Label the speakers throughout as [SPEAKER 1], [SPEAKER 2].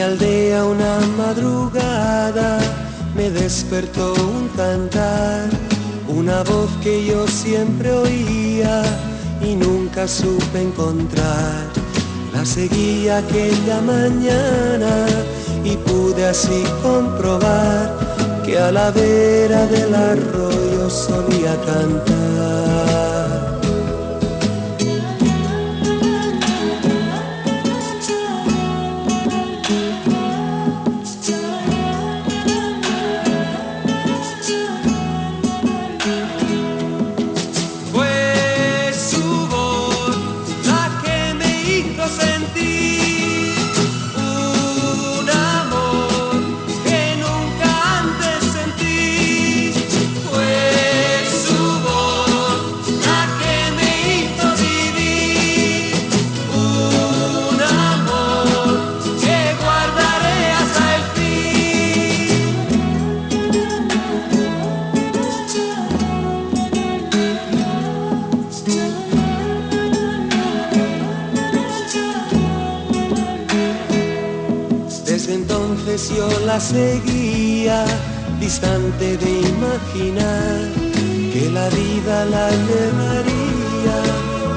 [SPEAKER 1] aldea una madrugada me despertó un cantar, una voz que yo siempre oía y nunca supe encontrar. La seguí aquella mañana y pude así comprobar que a la vera del arroyo solía cantar. Entonces yo la seguía, distante de imaginar que la vida la llevaría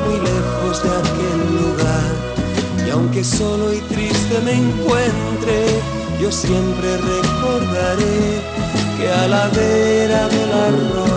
[SPEAKER 1] muy lejos de aquel lugar. Y aunque solo y triste me encuentre, yo siempre recordaré que a la vera del cantar.